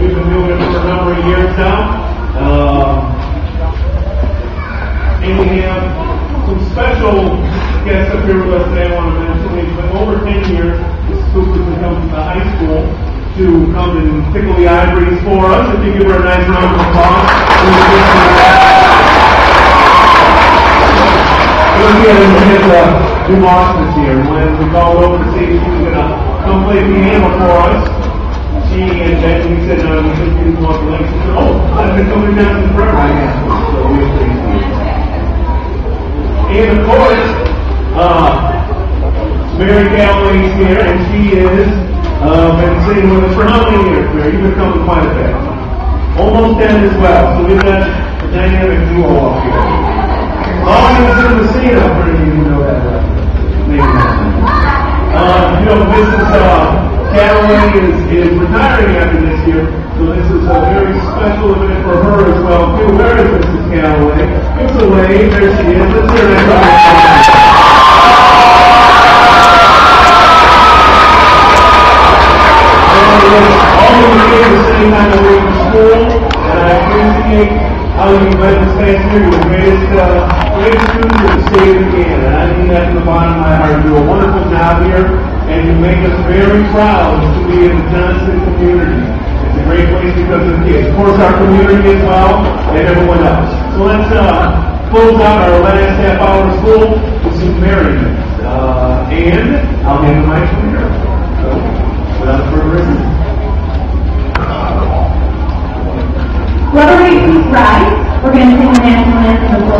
We've been doing it for a number of years now. And we have some special guests up here with us today I want to mention. We've been over 10 years. Been coming to the high school to come and tickle the ivories for us. If you give her a nice round of applause. get him to hit the new this year. When we called over to see if she was going to come play piano for us, she and Becky said, no, we think you want the links. She said, oh, I've been coming down to right now. So we. And of course, uh, Mary Calloway's here, and she has uh, been singing with us for how many years, Mary? You've been coming quite a bit. Almost 10 as well. So we've got a dynamic duo up here. Long as in the scene up here, you know that. Not. Uh, you know, Mrs. Uh, Calloway is, is retiring after this year, so this is a very special event for her as well. Where is Mrs. Give us a wave. There she is. Let's hear that. all of you here the same time that we're school, and I appreciate how you led this past year. You're the greatest, uh, greatest students in the state of Indiana, I mean that from the bottom of my heart. You do a wonderful job here, and you make us very proud to be in the Johnston community. It's a great place because of the kids. Of course, our community as well, and everyone else. So let's uh, close out our last half hour of school with some merriment. Uh, and I'll hand the mic to here. So, without further ado. Makes these right, we're going to sing the national anthem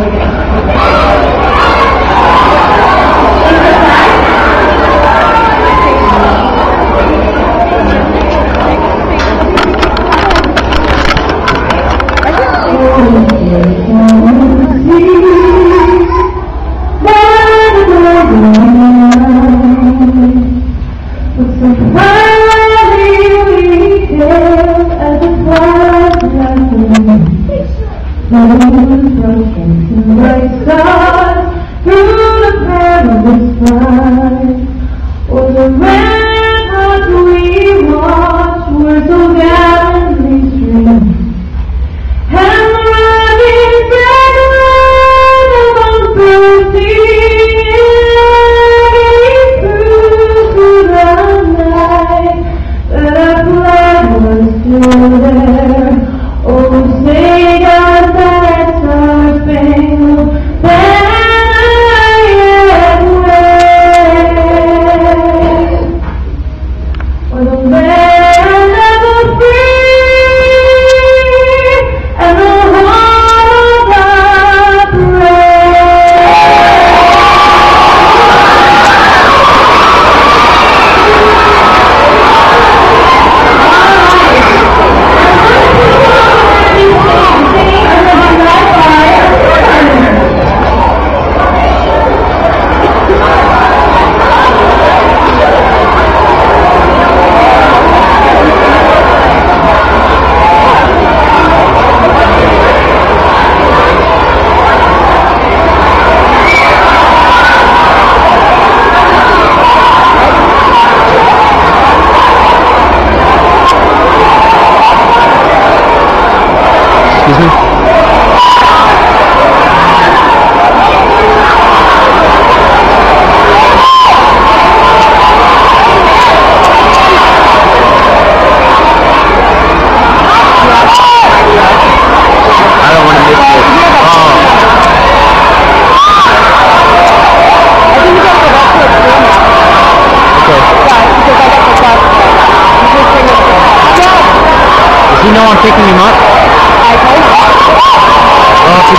know I'm picking him up?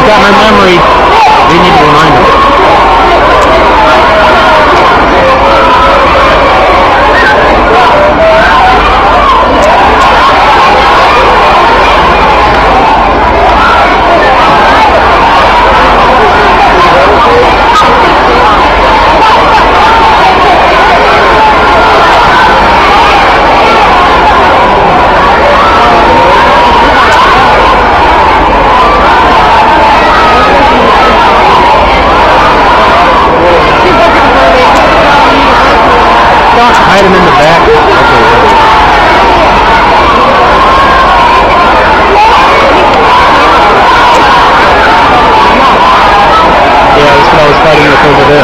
Got my memory, we need to I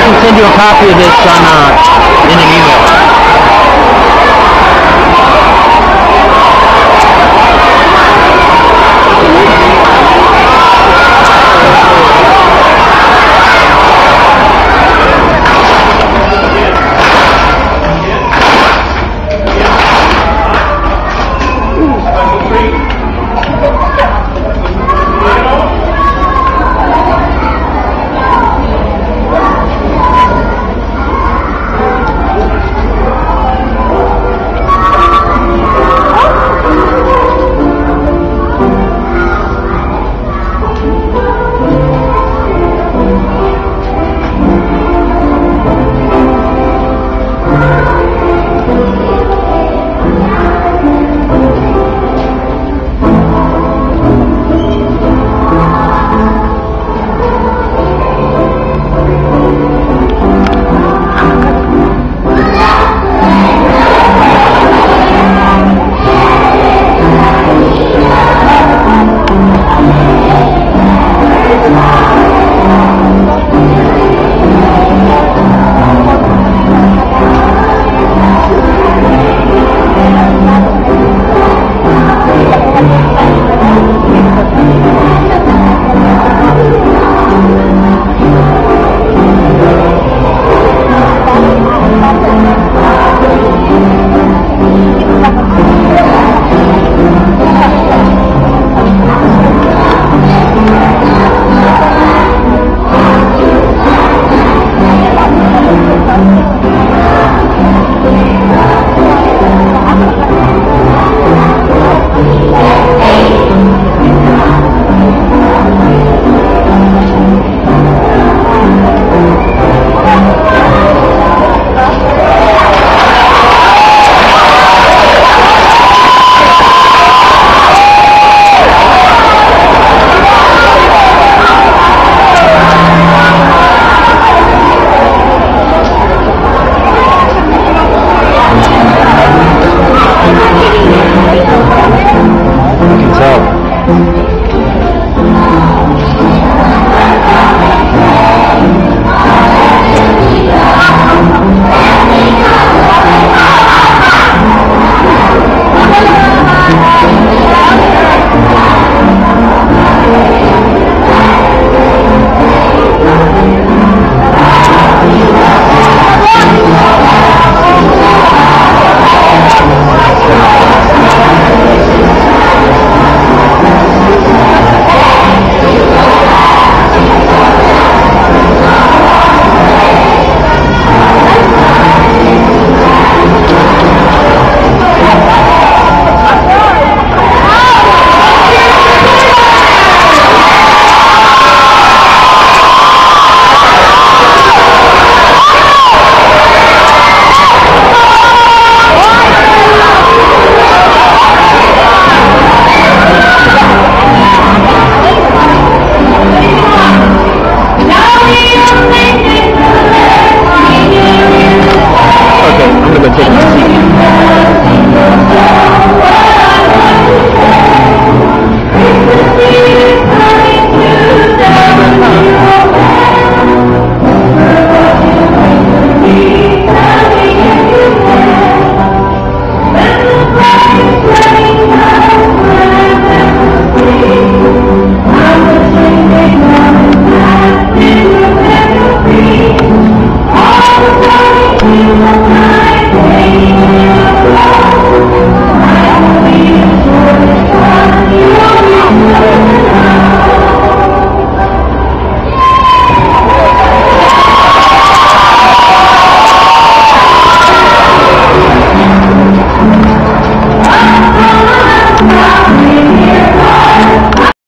can send you a copy of this on uh, in an email.